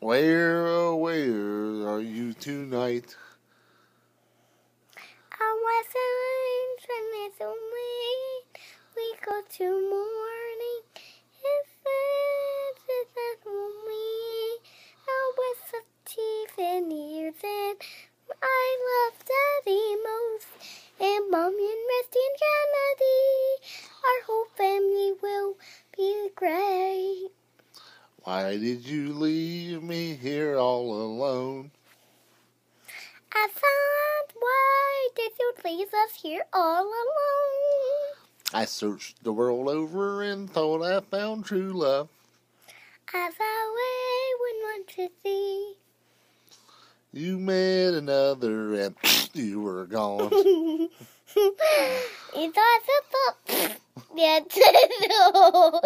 Where, oh, where are you tonight? I was in this away. We go to morning. If it is me, I was of teeth and ears and I love Daddy most. And Mommy and Rusty and Kennedy. Why did you leave me here all alone? I thought, why did you leave us here all alone? I searched the world over and thought I found true love. As I would want to see. You met another and you were gone. It's awesome. Yeah, no.